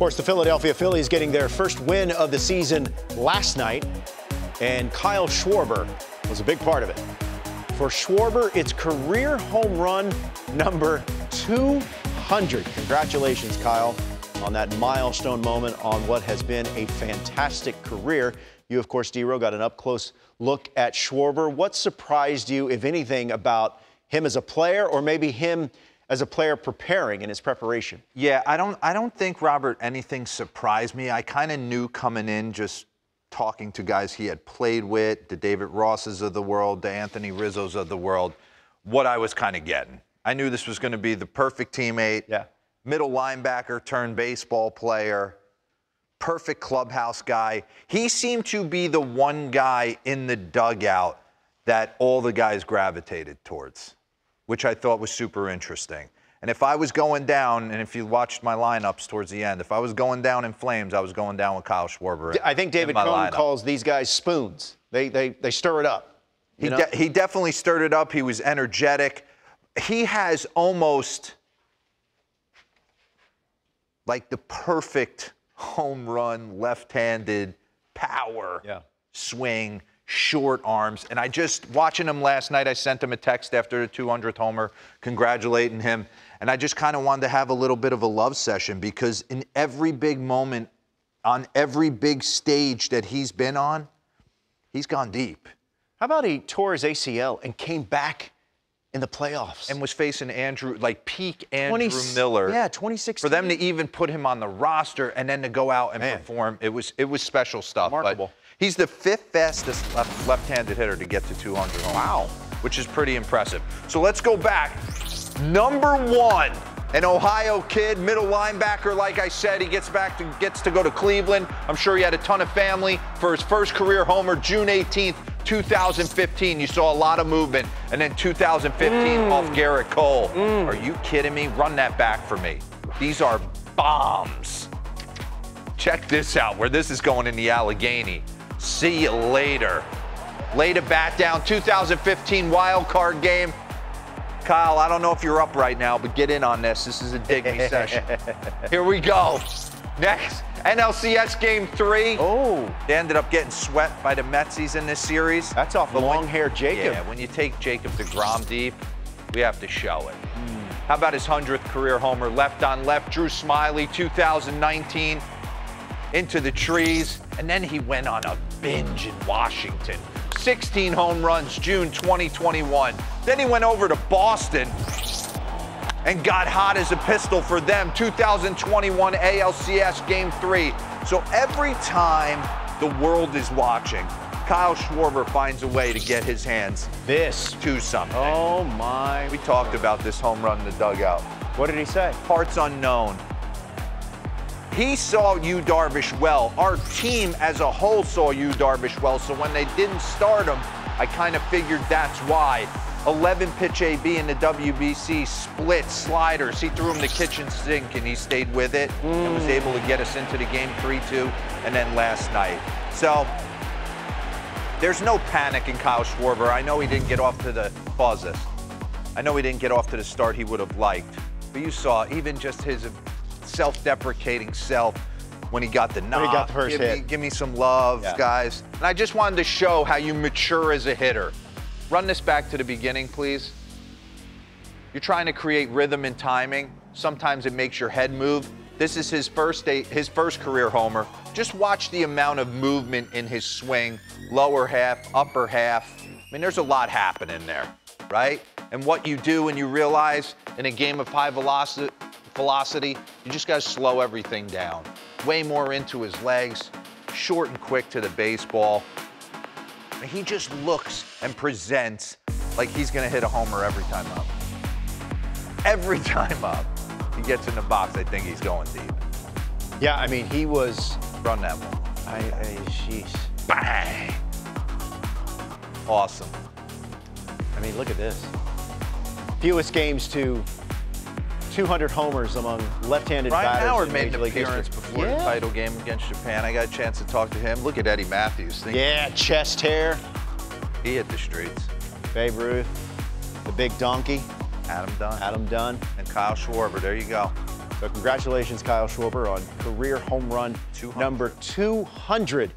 course, the Philadelphia Phillies getting their first win of the season last night, and Kyle Schwarber was a big part of it. For Schwarber, it's career home run number 200. Congratulations, Kyle, on that milestone moment on what has been a fantastic career. You, of course, Dero, got an up close look at Schwarber. What surprised you, if anything, about him as a player, or maybe him as a player preparing in his preparation? Yeah, I don't I don't think Robert anything surprised me. I kind of knew coming in just talking to guys he had played with, the David Rosses of the world, the Anthony Rizzos of the world, what I was kind of getting. I knew this was going to be the perfect teammate. Yeah. Middle linebacker turned baseball player, perfect clubhouse guy. He seemed to be the one guy in the dugout that all the guys gravitated towards which I thought was super interesting. And if I was going down, and if you watched my lineups towards the end, if I was going down in flames, I was going down with Kyle Schwarber. I think David Cone calls these guys spoons. They, they, they stir it up. He, de- he definitely stirred it up. He was energetic. He has almost like the perfect home run, left handed power yeah. swing short arms. And I just, watching him last night, I sent him a text after the 200th homer, congratulating him. And I just kind of wanted to have a little bit of a love session because in every big moment, on every big stage that he's been on, he's gone deep. How about he tore his ACL and came back in the playoffs and was facing Andrew, like peak Andrew 20, Miller. Yeah, 26. For them to even put him on the roster and then to go out and Man. perform, it was it was special stuff. Remarkable. He's the fifth fastest left, handed hitter to get to 200 Wow. Which is pretty impressive. So let's go back. Number one, an Ohio kid, middle linebacker. Like I said, he gets back to gets to go to Cleveland. I'm sure he had a ton of family for his first career homer, June 18th, 2015. You saw a lot of movement, and then 2015 mm. off Gerrit Cole. Mm. Are you kidding me? Run that back for me. These are bombs. Check this out, where this is going in the Allegheny. See you later. Laid a bat down, 2015 wild card game. Kyle, I don't know if you're up right now, but get in on this. This is a dig me session. Here we go. Next, NLCS Game 3. Oh. They ended up getting swept by the Metsies in this series. That's off the long hair Jacob. Yeah, when you take Jacob to DeGrom deep, we have to show it. Mm. How about his 100th career homer? Left on left, Drew Smyly, 2019 into the trees, and then he went on a binge in Washington. 16 home runs, June 2021. Then he went over to Boston and got hot as a pistol for them. 2021 ALCS Game 3. So every time the world is watching, Kyle Schwarber finds a way to get his hands this to something. Oh my. We talked about this home run in the dugout. What did he say? Parts unknown. He saw Yu Darvish well. Our team as a whole saw Yu Darvish well. So when they didn't start him, I kind of figured that's why. 11 pitch AB in the WBC, split sliders. He threw him the kitchen sink and he stayed with it mm. and was able to get us into the game 3 2 and then last night. So there's no panic in Kyle Schwarber. I know he didn't get off to the pause. I know he didn't get off to the start he would have liked. But you saw even just his self-deprecating self when he got the knock. When he got the first give hit. Me, give me some love, yeah. guys. And I just wanted to show how you mature as a hitter. Run this back to the beginning, please. You're trying to create rhythm and timing. Sometimes it makes your head move. This is his first day, his first career homer. Just watch the amount of movement in his swing, lower half, upper half. I mean, there's a lot happening there, right? And what you do when you realize in a game of high velocity, velocity, you just got to slow everything down. Way more into his legs, short and quick to the baseball. He just looks and presents like he's going to hit a homer every time up. Every time up, he gets in the box, I think he's going deep. Yeah, I mean, he was. Run that one. I, I jeez. Bang. Awesome. I mean, look at this. Fewest games to 200 homers among left-handed Ryan batters. Howard made an appearance history. before yeah. the title game against Japan. I got a chance to talk to him. Look at Eddie Mathews. Think yeah, chest hair. He hit the streets. Babe Ruth, the big donkey. Adam Dunn. Adam Dunn. And Kyle Schwarber. There you go. So congratulations, Kyle Schwarber, on career home run 200. number 200.